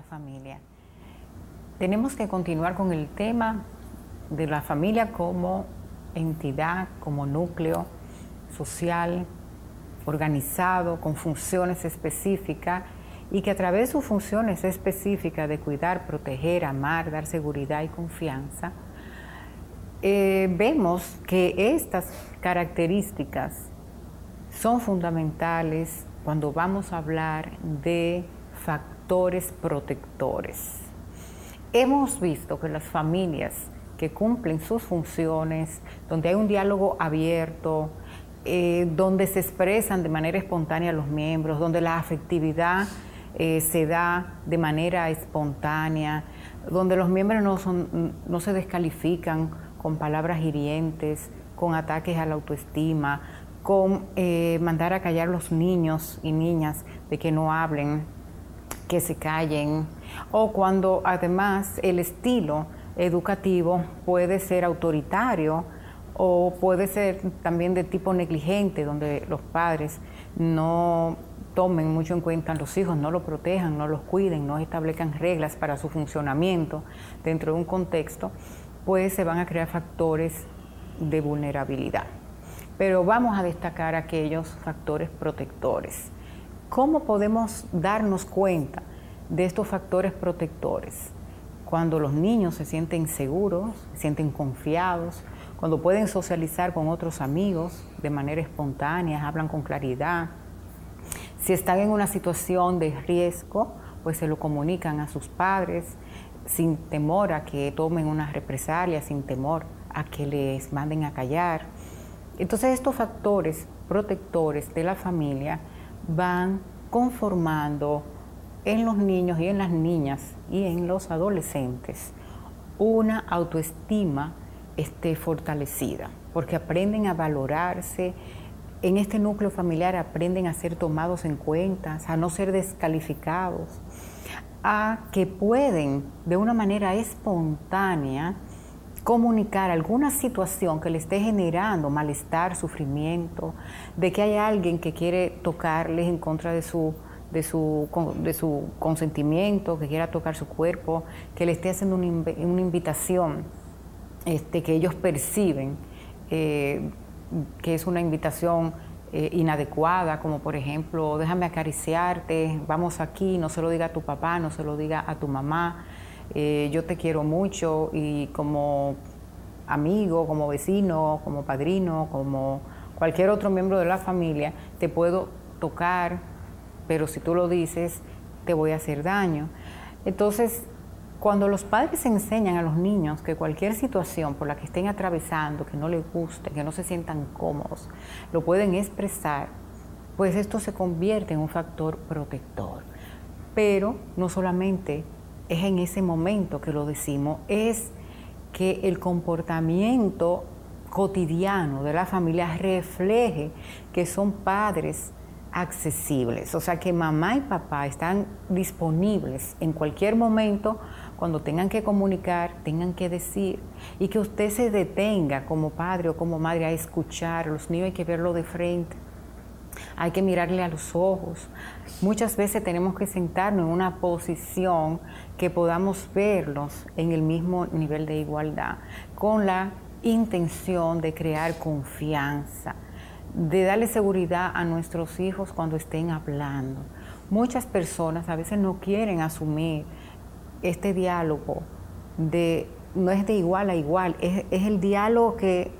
familia. Tenemos que continuar con el tema de la familia como entidad, como núcleo social, organizado, con funciones específicas y que a través de sus funciones específicas de cuidar, proteger, amar, dar seguridad y confianza, eh, vemos que estas características son fundamentales cuando vamos a hablar de factores protectores. Hemos visto que las familias que cumplen sus funciones, donde hay un diálogo abierto, eh, donde se expresan de manera espontánea los miembros, donde la afectividad eh, se da de manera espontánea, donde los miembros no, se descalifican con palabras hirientes, con ataques a la autoestima, con eh, mandar a callar los niños y niñas de que no hablen, que se callen, o cuando además el estilo educativo puede ser autoritario o puede ser también de tipo negligente, donde los padres no tomen mucho en cuenta a los hijos, no los protejan, no los cuiden, no establezcan reglas para su funcionamiento dentro de un contexto, pues se van a crear factores de vulnerabilidad pero vamos a destacar aquellos factores protectores. ¿Cómo podemos darnos cuenta de estos factores protectores? Cuando los niños se sienten seguros, se sienten confiados, cuando pueden socializar con otros amigos de manera espontánea, hablan con claridad. Si están en una situación de riesgo, pues se lo comunican a sus padres sin temor a que tomen una represalia, sin temor a que les manden a callar. Entonces estos factores protectores de la familia van conformando en los niños y en las niñas y en los adolescentes una autoestima este, fortalecida, porque aprenden a valorarse, en este núcleo familiar aprenden a ser tomados en cuenta, a no ser descalificados, a que pueden de una manera espontánea comunicar alguna situación que le esté generando malestar, sufrimiento, de que hay alguien que quiere tocarles en contra de su, de su, de su consentimiento, que quiera tocar su cuerpo, que le esté haciendo una, invitación este, que ellos perciben eh, que es una invitación eh, inadecuada, como por ejemplo, déjame acariciarte, vamos aquí, no se lo diga a tu papá, no se lo diga a tu mamá. Eh, yo te quiero mucho y como amigo, como vecino, como padrino, como cualquier otro miembro de la familia, te puedo tocar, pero si tú lo dices, te voy a hacer daño. Entonces, cuando los padres enseñan a los niños que cualquier situación por la que estén atravesando, que no les guste, que no se sientan cómodos, lo pueden expresar, pues esto se convierte en un factor protector. Pero no solamente es en ese momento que lo decimos, es que el comportamiento cotidiano de la familia refleje que son padres accesibles, o sea que mamá y papá están disponibles en cualquier momento cuando tengan que comunicar, tengan que decir, y que usted se detenga como padre o como madre a escuchar, los niños hay que verlo de frente, hay que mirarle a los ojos. Muchas veces tenemos que sentarnos en una posición que podamos verlos en el mismo nivel de igualdad, con la intención de crear confianza, de darle seguridad a nuestros hijos cuando estén hablando. Muchas personas a veces no quieren asumir este diálogo de no es de igual a igual, es, es el diálogo que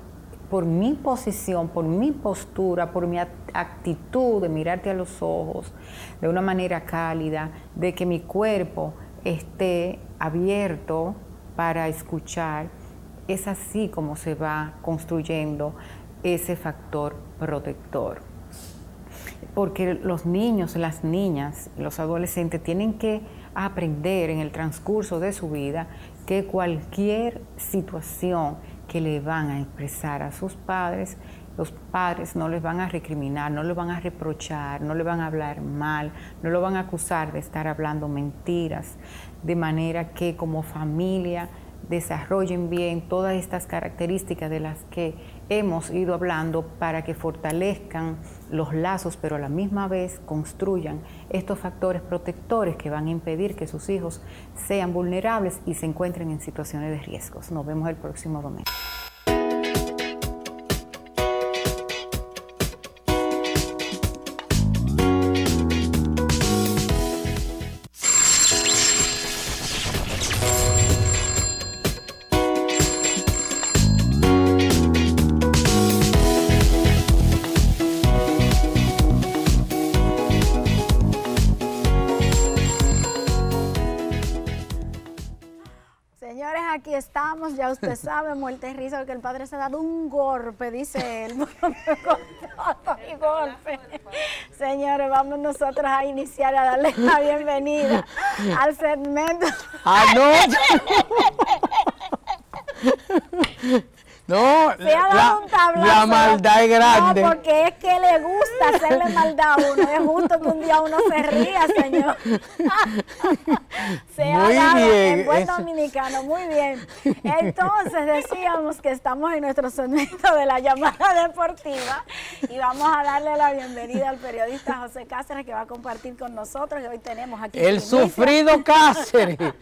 por mi posición, por mi postura, por mi actitud de mirarte a los ojos de una manera cálida, de que mi cuerpo esté abierto para escuchar, es así como se va construyendo ese factor protector. Porque los niños, las niñas, los adolescentes tienen que aprender en el transcurso de su vida que cualquier situación que le van a expresar a sus padres, los padres no les van a recriminar, no les van a reprochar, no le van a hablar mal, no lo van a acusar de estar hablando mentiras, de manera que como familia desarrollen bien todas estas características de las que hemos ido hablando para que fortalezcan los lazos, pero a la misma vez construyan estos factores protectores que van a impedir que sus hijos sean vulnerables y se encuentren en situaciones de riesgos. Nos vemos el próximo domingo. Ya usted sabe, muerte y risa, que el padre se ha dado un golpe, dice él. golpe. Señores, vamos nosotros a iniciar a darle la bienvenida al segmento. ¡Ah, no! No, la, maldad es grande. No, porque es que le gusta hacerle maldad a uno. Es justo que un día uno se ría, señor. se muy ha bien. en buen dominicano, muy bien. Entonces decíamos que estamos en nuestro segmento de la llamada deportiva y vamos a darle la bienvenida al periodista José Cáceres que va a compartir con nosotros y hoy tenemos aquí. El sufrido Cáceres.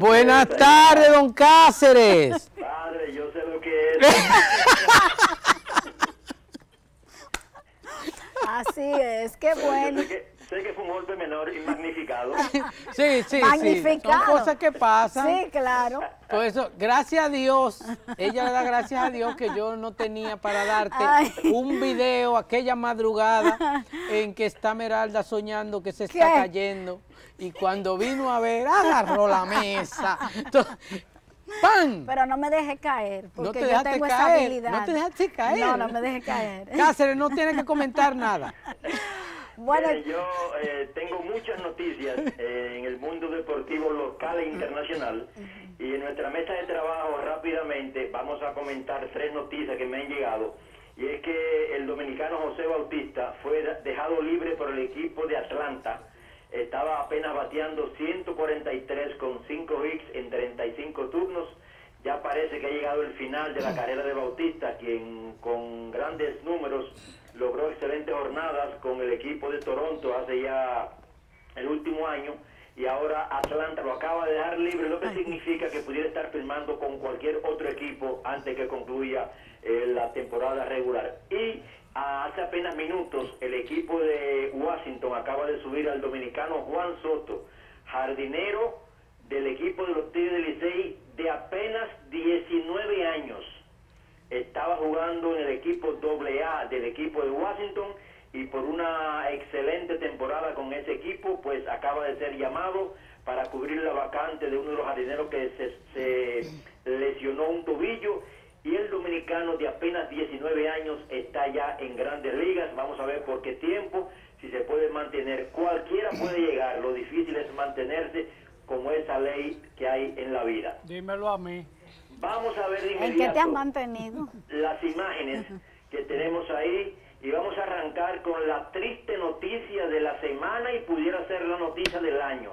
buenas tardes Cáceres. Padre, yo sé lo que es. Así es, qué bueno. Sé que, fue un golpe menor y magnificado. Sí, sí, magnificado. sí. Son cosas que pasan. Sí, claro. Por eso, gracias a Dios, ella le da gracias a Dios que yo no tenía para darte un video aquella madrugada en que está Meralda soñando que se está cayendo y cuando vino a ver, agarró la mesa. ¡Pam! Pero no me deje caer, porque yo tengo esa habilidad. No te dejaste caer. No, no me deje caer. Cáceres no tiene que comentar nada. Bueno, yo eh, tengo muchas noticias eh, en el mundo deportivo local e internacional y en nuestra mesa de trabajo rápidamente vamos a comentar tres noticias que me han llegado y es que el dominicano José Bautista fue dejado libre por el equipo de Atlanta estaba apenas bateando 143 con 5 hits en 35 turnos. Ya parece que ha llegado el final de la carrera de Bautista, quien con grandes números logró excelentes jornadas con el equipo de Toronto hace ya el último año y ahora Atlanta lo acaba de dejar libre, lo que significa que pudiera estar firmando con cualquier otro equipo antes que concluya eh, la temporada regular. Y hace apenas minutos el equipo de Washington acaba de subir al dominicano Juan Soto, jardinero del equipo de los Tigres del Licey de apenas 19 años. Estaba jugando en el equipo AA del equipo de Washington y por una excelente temporada con ese equipo, pues acaba de ser llamado para cubrir la vacante de uno de los jardineros que se, se lesionó un tobillo y el dominicano de apenas 19 años está ya en grandes ligas. Vamos a ver por qué tiempo, si se puede mantener. Cualquiera puede llegar, lo difícil es mantenerse como esa ley que hay en la vida. Dímelo a mí. Vamos a ver ¿En qué te han mantenido? Las imágenes que tenemos ahí y vamos a arrancar con la triste noticia de la semana y pudiera ser la noticia del año.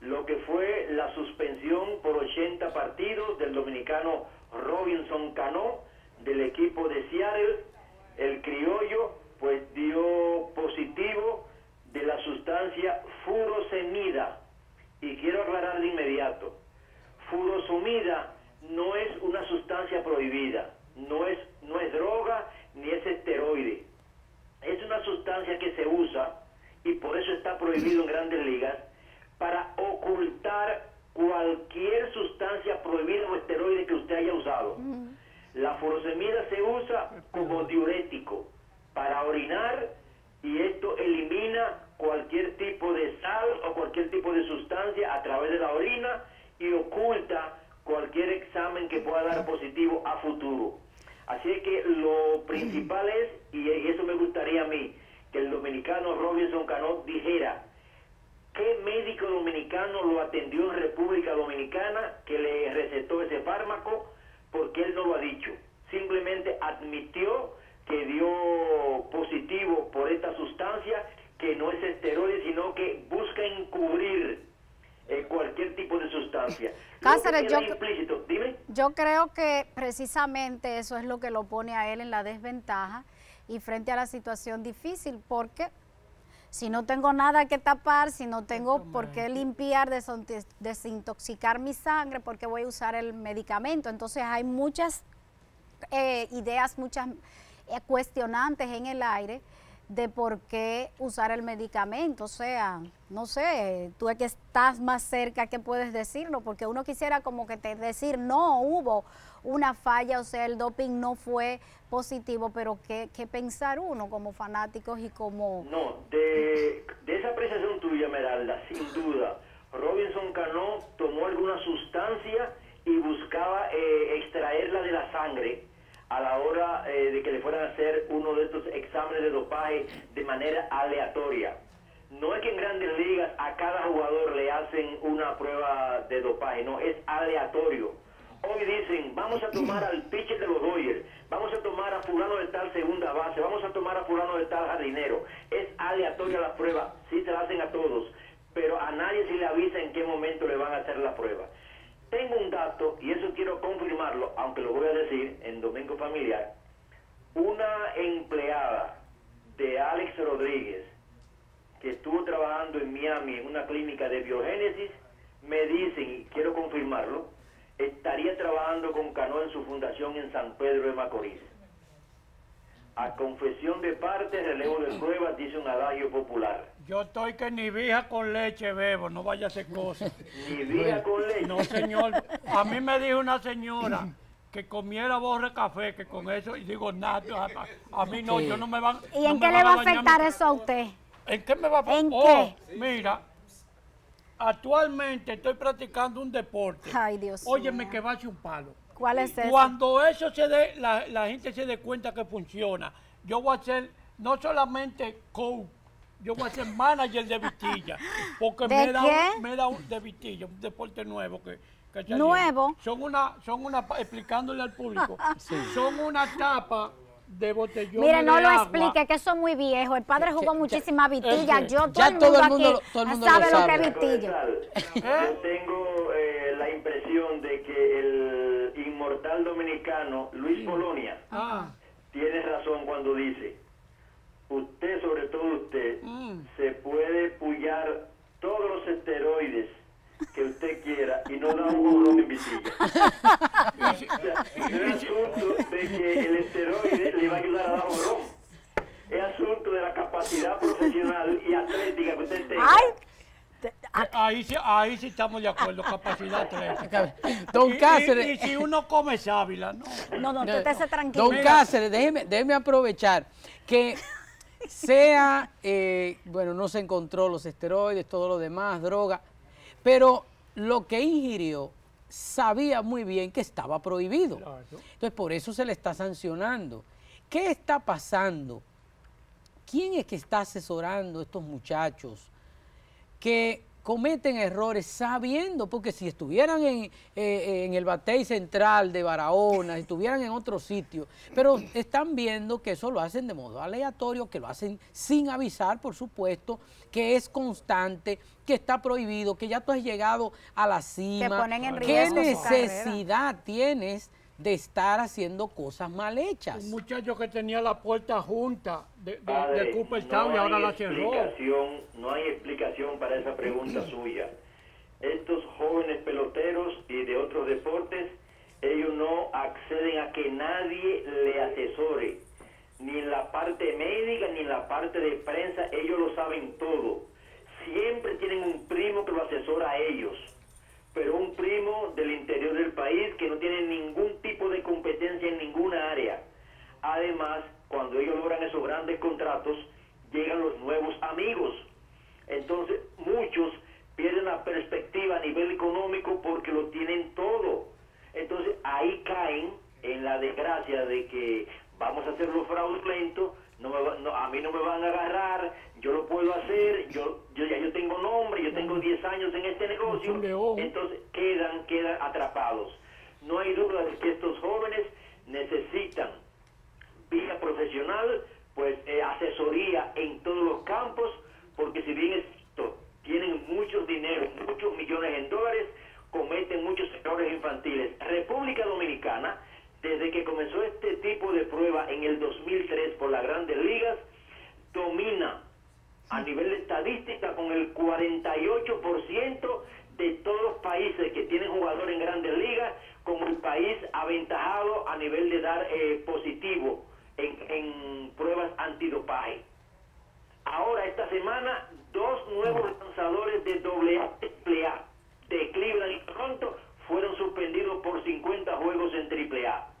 Lo que fue la suspensión por 80 partidos del dominicano Robinson Cano del equipo de Seattle, el criollo, pues dio positivo de la sustancia furosemida. Y quiero aclarar de inmediato, furosemida no es una sustancia prohibida, no es, no es droga ni es esteroide. Es una sustancia que se usa, y por eso está prohibido en grandes ligas, para ocultar cualquier sustancia prohibida o esteroide que usted haya usado. La furosemida se usa como diurético para orinar y esto elimina cualquier tipo de sal o cualquier tipo de sustancia a través de la orina y oculta cualquier examen que pueda dar positivo a futuro. Así es que lo principal es, y eso me gustaría a mí, que el dominicano Robinson Canot dijera, ¿Qué médico dominicano lo atendió en República Dominicana que le recetó ese fármaco? Porque él no lo ha dicho. Simplemente admitió que dio positivo por esta sustancia, que no es esteroide, sino que busca encubrir eh, cualquier tipo de sustancia. Cáceres, yo, yo creo que precisamente eso es lo que lo pone a él en la desventaja y frente a la situación difícil, porque si no tengo nada que tapar, si no tengo por qué limpiar, desintoxicar mi sangre, ¿por qué voy a usar el medicamento? Entonces hay muchas eh, ideas, muchas eh, cuestionantes en el aire de por qué usar el medicamento. O sea, no sé, tú es que estás más cerca que puedes decirlo, porque uno quisiera como que te decir, no, hubo una falla, o sea, el doping no fue positivo, pero ¿qué, qué pensar uno como fanáticos y como... No, de, esa apreciación tuya, Meralda, sin duda, Robinson Cano tomó alguna sustancia y buscaba eh, extraerla de la sangre a la hora eh, de que le fueran a hacer uno de estos exámenes de dopaje de manera aleatoria. No es que en grandes ligas a cada jugador le hacen una prueba de dopaje, no, es aleatorio. Hoy dicen, vamos a tomar al pitcher de los Dodgers, vamos a tomar a fulano de tal segunda base, vamos a tomar a fulano de tal jardinero. Es aleatoria la prueba, sí se la hacen a todos, pero a nadie se le avisa en qué momento le van a hacer la prueba. Tengo un dato, y eso quiero confirmarlo, aunque lo voy a decir en Domingo Familiar. Una empleada de Alex Rodríguez, que estuvo trabajando en Miami en una clínica de biogénesis, me dicen, y quiero confirmarlo, estaría trabajando con Cano en su fundación en San Pedro de Macorís. A confesión de parte, relevo de pruebas, dice un adagio popular. Yo estoy que ni vieja con leche bebo, no vaya a hacer cosas. ¿Ni vieja con leche? No, señor. A mí me dijo una señora que comiera borre café, que con eso, y digo, nada, a, mí no, yo no me van... ¿Y en qué le va a afectar eso a usted? ¿En qué me va a afectar? ¿En qué? Oh, mira, actualmente estoy practicando un deporte. Ay, Dios Óyeme que va a ser un palo. ¿Cuál es ese? Cuando eso se dé, la, la, gente se dé cuenta que funciona, yo voy a ser no solamente coach, yo voy a ser manager de Vitilla. Porque ¿De me, da Un, me da un de Vitilla, un deporte nuevo que, ¿Nuevo? Son una, son una, explicándole al público, son una tapa de botellón Mire, no lo explique, que eso es muy viejo. El padre jugó muchísima vitilla. yo, todo, ya el todo el mundo, aquí todo el mundo sabe lo, lo, que es vitilla. Yo tengo eh, la impresión de que el inmortal dominicano Luis Polonia ah. tiene razón cuando dice, usted, sobre todo usted, mm. se puede pullar todos los esteroides que usted quiera y no da un gorrón en vitilla. o sea, no es asunto de que el esteroide le va a ayudar a dar gorrón. Es asunto de la capacidad profesional y atlética que usted tenga. Ay. Ahí sí, ahí sí estamos de acuerdo, capacidad atlética. Don Cáceres. Y, y, si uno come sábila, ¿no? No, no, usted se tranquilo. Don Cáceres, déjeme, déjeme aprovechar que sea, eh, bueno, no se encontró los esteroides, todo lo demás, droga, pero lo que ingirió sabía muy bien que estaba prohibido. Entonces, por eso se le está sancionando. ¿Qué está pasando? ¿Quién es que está asesorando a estos muchachos que cometen errores sabiendo, porque si estuvieran en, eh, en el batey central de Barahona, si estuvieran en otro sitio, pero están viendo que eso lo hacen de modo aleatorio, que lo hacen sin avisar, por supuesto, que es constante, que está prohibido, que ya tú has llegado a la cima. ¿Qué necesidad tienes? De estar haciendo cosas mal hechas. Un muchacho que tenía la puerta junta de, de, Padre, de Cooperstown no y ahora la cerró. explicación, No hay explicación para esa pregunta suya. Estos jóvenes peloteros y de otros deportes, ellos no acceden a que nadie le asesore, ni en la parte médica ni en la parte de prensa, ellos lo saben todo. Siempre tienen un primo que lo asesora a ellos pero un primo del interior del país que no tiene ningún tipo de competencia en ninguna área. Además, cuando ellos logran esos grandes contratos, llegan los nuevos amigos. Entonces, muchos pierden la perspectiva a nivel económico porque lo tienen todo. Entonces, ahí caen en la desgracia de que vamos a hacerlo fraudulento, no me no, a mí no me van a agarrar, yo lo puedo hacer, yo, yo ya yo tengo nombre, yo tengo 10 años en este negocio, entonces quedan, quedan atrapados. No hay duda de que estos jóvenes necesitan vía profesional, pues eh, asesoría en todos los campos, porque si bien esto tienen muchos dinero, muchos millones en dólares, cometen muchos errores infantiles. República Dominicana, desde que comenzó este tipo de prueba en el 2003 por las grandes ligas, domina a nivel de estadística con el 48% de todos los países que tienen jugadores en grandes ligas como el país aventajado a nivel de dar eh, positivo en, en pruebas antidopaje. Ahora, esta semana, dos nuevos lanzadores de AA, de Cleveland y Toronto fueron suspendidos por 50 juegos en AAA.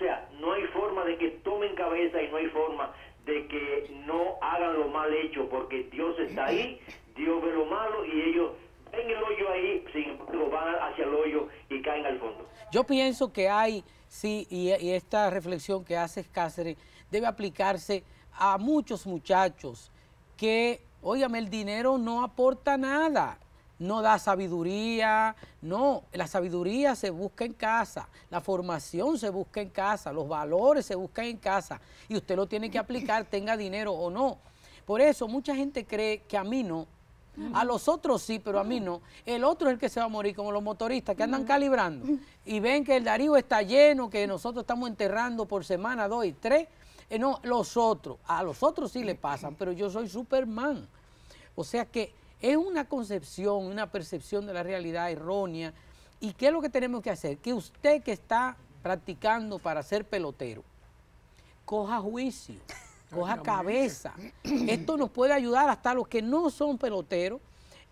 Sea, no hay forma de que tomen cabeza y no hay forma de que no hagan lo mal hecho, porque Dios está ahí, Dios ve lo malo y ellos ven el hoyo ahí, sin van hacia el hoyo y caen al fondo. Yo pienso que hay, sí, y, y esta reflexión que hace Cáceres debe aplicarse a muchos muchachos que, óigame, el dinero no aporta nada, no da sabiduría, no, la sabiduría se busca en casa, la formación se busca en casa, los valores se buscan en casa. Y usted lo tiene que aplicar, tenga dinero o no. Por eso mucha gente cree que a mí no, a los otros sí, pero a mí no. El otro es el que se va a morir, como los motoristas que andan calibrando. Y ven que el Darío está lleno, que nosotros estamos enterrando por semana dos y tres. Eh, no, los otros, a los otros sí le pasan, pero yo soy Superman. O sea que es una concepción, una percepción de la realidad errónea. ¿Y qué es lo que tenemos que hacer? Que usted que está practicando para ser pelotero, coja juicio, coja cabeza. Esto nos puede ayudar hasta los que no son peloteros.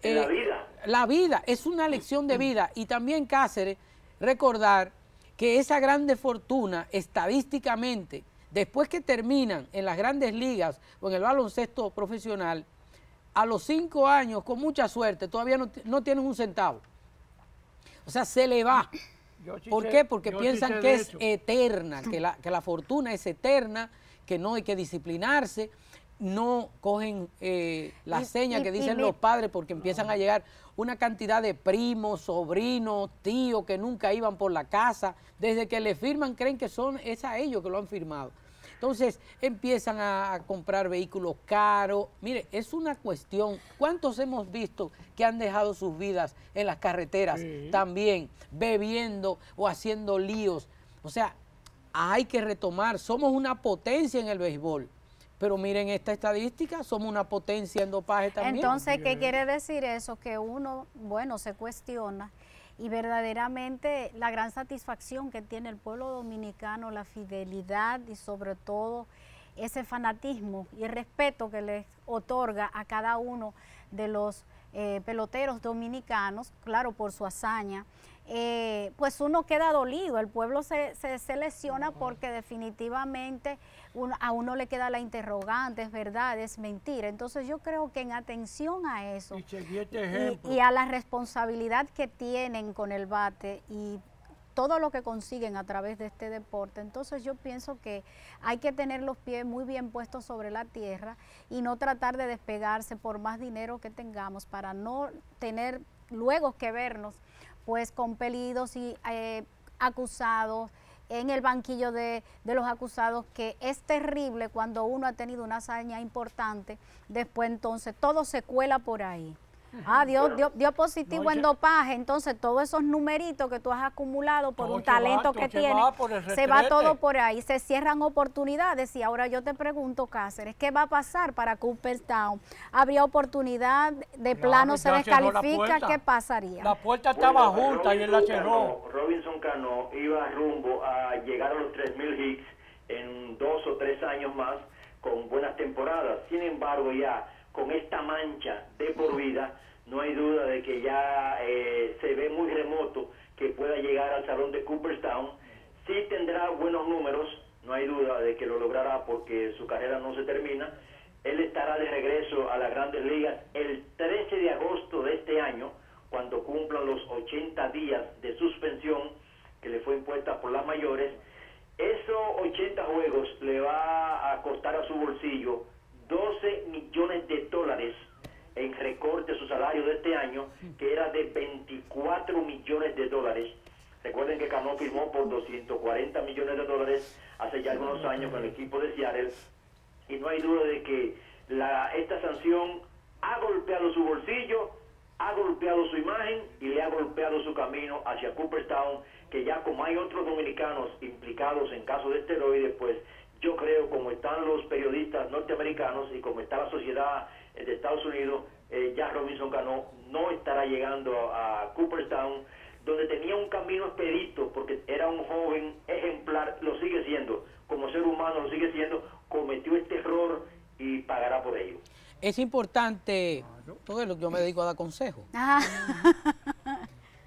la eh, vida. La vida es una lección de vida. Y también Cáceres, recordar que esa grande fortuna estadísticamente después que terminan en las grandes ligas o en el baloncesto profesional, a los cinco años, con mucha suerte, todavía no, tienen un centavo. O sea, se le va. ¿Por qué? Porque piensan que es eterna, que la, que la fortuna es eterna, que no hay que disciplinarse, no cogen eh, la seña que dicen los padres porque empiezan a llegar una cantidad de primos, sobrinos, tíos que nunca iban por la casa, desde que le firman creen que son, es a ellos que lo han firmado. Entonces empiezan a, comprar vehículos caros. Mire, es una cuestión, ¿cuántos hemos visto que han dejado sus vidas en las carreteras también, bebiendo o haciendo líos? O sea, hay que retomar, somos una potencia en el béisbol pero miren esta estadística, somos una potencia en dopaje también. Entonces, ¿qué quiere decir eso? Que uno, bueno, se cuestiona y verdaderamente la gran satisfacción que tiene el pueblo dominicano, la fidelidad y sobre todo ese fanatismo y el respeto que les otorga a cada uno de los eh, peloteros dominicanos, claro, por su hazaña, eh, pues uno queda dolido, el pueblo se, se, lesiona porque definitivamente a uno le queda la interrogante, es verdad, es mentira. Entonces yo creo que en atención a eso este y, a la responsabilidad que tienen con el bate y todo lo que consiguen a través de este deporte. Entonces yo pienso que hay que tener los pies muy bien puestos sobre la tierra y no tratar de despegarse por más dinero que tengamos para no tener luego que vernos pues compelidos y eh, acusados en el banquillo de, de, los acusados, que es terrible cuando uno ha tenido una hazaña importante, después entonces todo se cuela por ahí. Ah, dio, dio, positivo en dopaje, entonces todos esos numeritos que tú has acumulado por un talento que tienes, se va todo por ahí, se cierran oportunidades y ahora yo te pregunto, Cáceres, ¿qué va a pasar para Cooperstown? ¿Habría oportunidad de plano se descalifica? ¿Qué pasaría? La puerta estaba junta y él la cerró. Robinson Cano iba rumbo a llegar a los 3.000 hits en dos o tres años más con buenas temporadas, sin embargo ya con esta mancha de por vida, no hay duda de que ya eh, se ve muy remoto que pueda llegar al salón de Cooperstown. Sí tendrá buenos números, no hay duda de que lo logrará porque su carrera no se termina. Él estará de regreso a las grandes ligas el 13 de agosto de este año, cuando cumplan los 80 días de suspensión que le fue impuesta por las mayores. Esos 80 juegos le va a costar a su bolsillo 12 millones de dólares en recorte su salario de este año, que era de 24 millones de dólares. Recuerden que Cano firmó por 240 millones de dólares hace ya algunos años con el equipo de Seattle y no hay duda de que la, esta sanción ha golpeado su bolsillo, ha golpeado su imagen y le ha golpeado su camino hacia Cooperstown, que ya como hay otros dominicanos implicados en casos de esteroides, pues yo creo como están los periodistas norteamericanos y como está la sociedad de Estados Unidos, eh, ya Robinson Cano no estará llegando a Cooperstown, donde tenía un camino expedito, porque era un joven ejemplar, lo sigue siendo, como ser humano lo sigue siendo, cometió este error y pagará por ello. Es importante, todo lo que yo me dedico a dar consejos.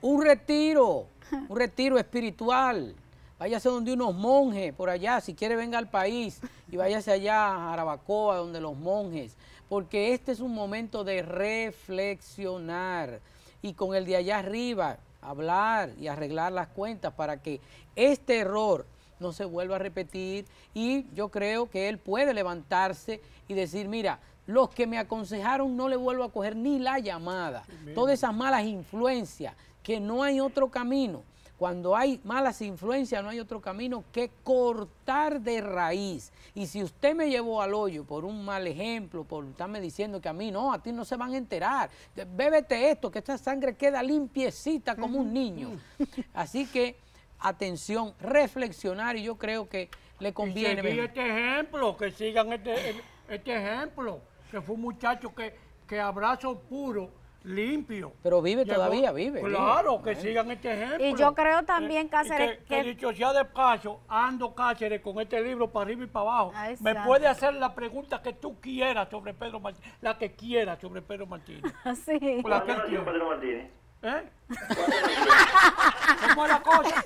un retiro, un retiro espiritual. Váyase donde unos monjes por allá, si quiere venga al país y váyase allá a Arabacoa, donde los monjes, porque este es un momento de reflexionar y con el de allá arriba hablar y arreglar las cuentas para que este error no se vuelva a repetir y yo creo que él puede levantarse y decir, mira, los que me aconsejaron no le vuelvo a coger ni la llamada. Todas esas malas influencias, que no hay otro camino. Cuando hay malas influencias no hay otro camino que cortar de raíz. Y si usted me llevó al hoyo por un mal ejemplo, por estarme diciendo que a mí no, a ti no se van a enterar. Bébete esto, que esta sangre queda limpiecita como un niño. Así que atención, reflexionar y yo creo que le conviene. Y este ejemplo, que sigan este, este ejemplo, que fue un muchacho que, que abrazo puro limpio. Pero vive todavía, vive. Claro, que sigan este ejemplo. Y yo creo también, Cáceres, que, que, dicho sea de paso, ando Cáceres con este libro para arriba y para abajo. Me puede hacer la pregunta que tú quieras sobre Pedro Martínez, la que quieras sobre Pedro Martínez. sí. La que Pedro Martínez? ¿Eh? ¿Cómo es la cosa?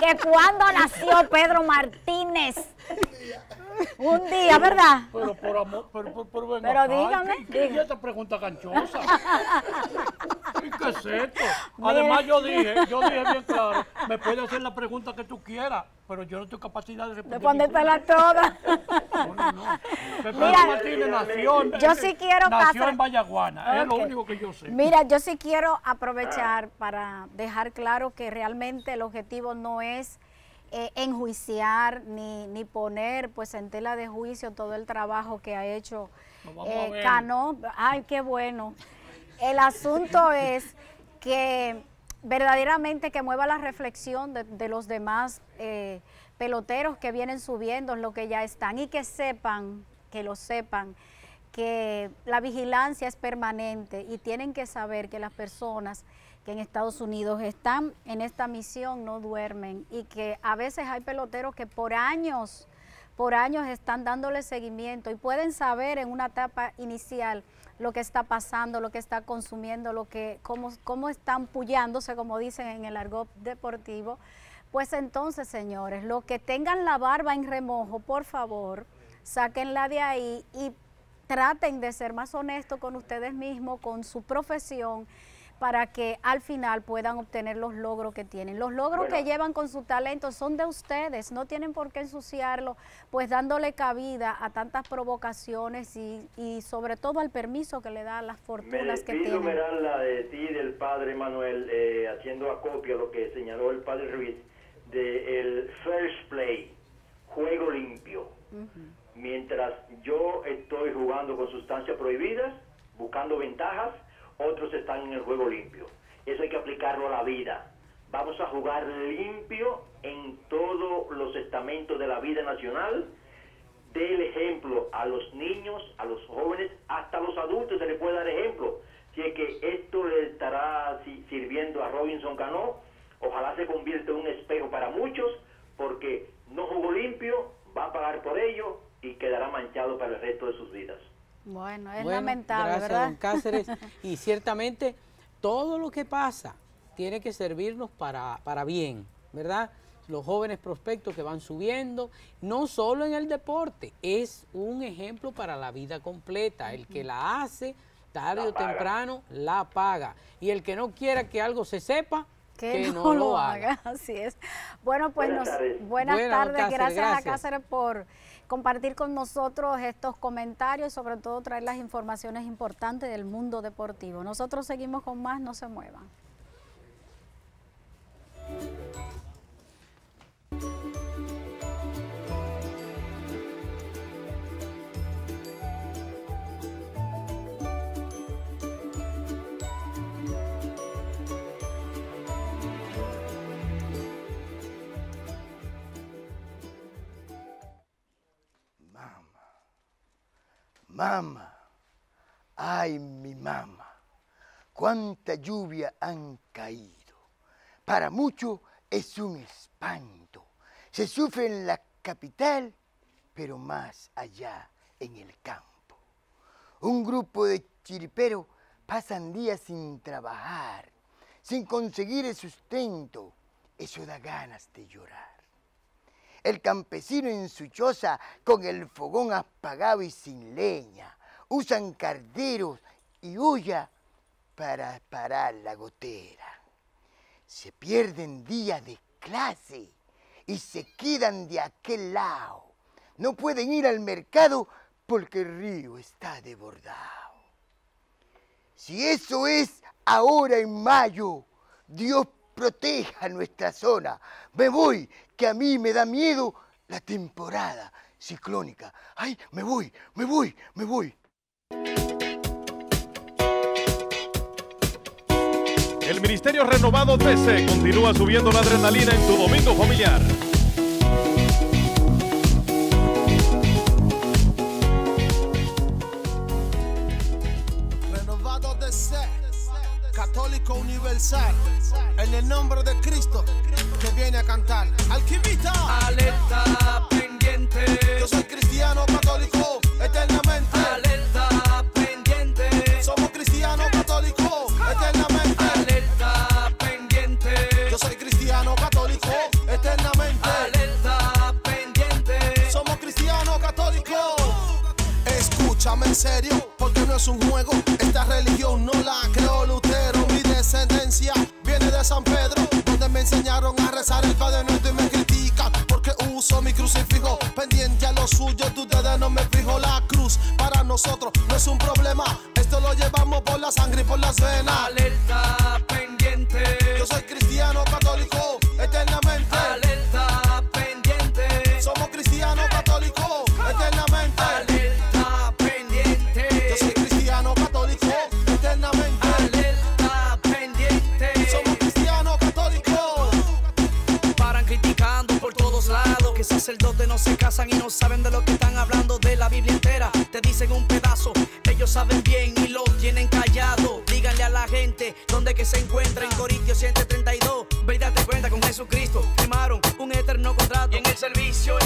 Que cuando nació Pedro Martínez. Un día, ¿verdad? Pero por amor, pero, pero, pero, pero dígame. ¿Qué, qué, esta pregunta ganchosa? ¿Y qué es esto? Además yo dije, yo dije bien claro, me puedes hacer la pregunta que tú quieras, pero yo no tengo capacidad de responder. Respondértela toda. No, no, no. Mira, Martínez nació, yo sí quiero nació en Vallaguana, okay. es lo único que yo sé. Mira, yo sí quiero aprovechar para dejar claro que realmente el objetivo no es eh, enjuiciar ni, ni, poner pues en tela de juicio todo el trabajo que ha hecho eh, Cano. Ay, qué bueno. El asunto es que verdaderamente que mueva la reflexión de, de los demás eh, peloteros que vienen subiendo, lo que ya están, y que sepan, que lo sepan, que la vigilancia es permanente y tienen que saber que las personas que en Estados Unidos están en esta misión no duermen y que a veces hay peloteros que por años, por años están dándole seguimiento y pueden saber en una etapa inicial lo que está pasando, lo que está consumiendo, lo que, cómo, cómo están pullándose, como dicen en el argot deportivo. Pues entonces, señores, los que tengan la barba en remojo, por favor, sáquenla de ahí y traten de ser más honestos con ustedes mismos, con su profesión para que al final puedan obtener los logros que tienen. Los logros bueno. que llevan con su talento son de ustedes, no tienen por qué ensuciarlo, pues dándole cabida a tantas provocaciones y, y sobre todo al permiso que le da las fortunas que tienen. Me la de ti del padre Manuel, eh, haciendo acopio a lo que señaló el padre Ruiz, de el first play, juego limpio. Uh -huh. Mientras yo estoy jugando con sustancias prohibidas, buscando ventajas, otros están en el juego limpio. Eso hay que aplicarlo a la vida. Vamos a jugar limpio en todos los estamentos de la vida nacional. Del ejemplo a los niños, a los jóvenes, hasta a los adultos se les puede dar ejemplo. Si es que esto le estará sirviendo a Robinson Cano, ojalá se convierta en un espejo para muchos, porque no jugó limpio, va a pagar por ello y quedará manchado para el resto de sus vidas. Bueno, es bueno, lamentable, gracias, ¿verdad? Don Cáceres. y ciertamente todo lo que pasa tiene que servirnos para, para bien, ¿verdad? Los jóvenes prospectos que van subiendo, no solo en el deporte, es un ejemplo para la vida completa. El que la hace, tarde o temprano, la paga. Y el que no quiera que algo se sepa, que, que no, no, lo haga. haga. Así es. Bueno, pues buenas nos, tardes, buenas tardes. Cáceres, gracias, gracias a Cáceres por compartir con nosotros estos comentarios y sobre todo traer las informaciones importantes del mundo deportivo. Nosotros seguimos con más, no se muevan. Mamá, ay mi mamá, cuánta lluvia han caído. Para muchos es un espanto. Se sufre en la capital, pero más allá en el campo. Un grupo de chiriperos pasan días sin trabajar, sin conseguir el sustento. Eso da ganas de llorar. El campesino en su choza con el fogón apagado y sin leña. Usan carderos y huya para parar la gotera. Se pierden días de clase y se quedan de aquel lado. No pueden ir al mercado porque el río está desbordado. Si eso es ahora en mayo, Dios proteja nuestra zona. Me voy, que a mí me da miedo la temporada ciclónica. Ay, me voy, me voy, me voy. El Ministerio Renovado TC continúa subiendo la adrenalina en tu domingo familiar. Católico universal, en el nombre de Cristo, que viene a cantar. Alquimita, alerta pendiente. Yo soy cristiano católico, eternamente. Alerta pendiente. Somos cristianos católicos, eternamente. Alerta pendiente. Yo soy cristiano católico, eternamente. Alerta pendiente. Somos cristianos católicos. Escúchame en serio, porque no es un juego. Esta religión no la creo Lutero. Descendencia viene de San Pedro, donde me enseñaron a rezar el Padre Nuestro y me critican porque uso mi crucifijo. Pendiente a lo suyo, de ustedes no me fijo. La cruz para nosotros no es un problema. Esto lo llevamos por la sangre y por las venas. Alerta pendiente. Yo soy cristiano católico, eternamente. Sacerdotes no se casan y no saben de lo que están hablando de la Biblia entera. Te dicen un pedazo, ellos saben bien y lo tienen callado. Díganle a la gente dónde que se encuentra en Corintios 7:32. Ve y date cuenta con Jesucristo. Firmaron un eterno contrato. En el servicio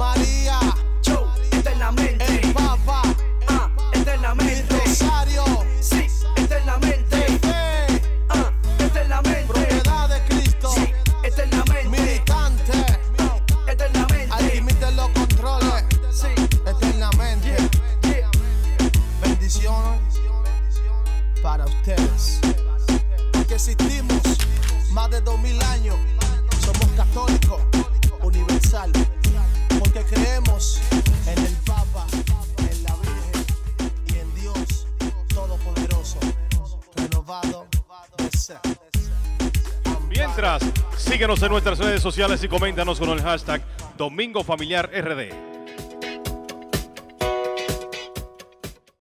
somebody en nuestras redes sociales y coméntanos con el hashtag Domingo Familiar RD.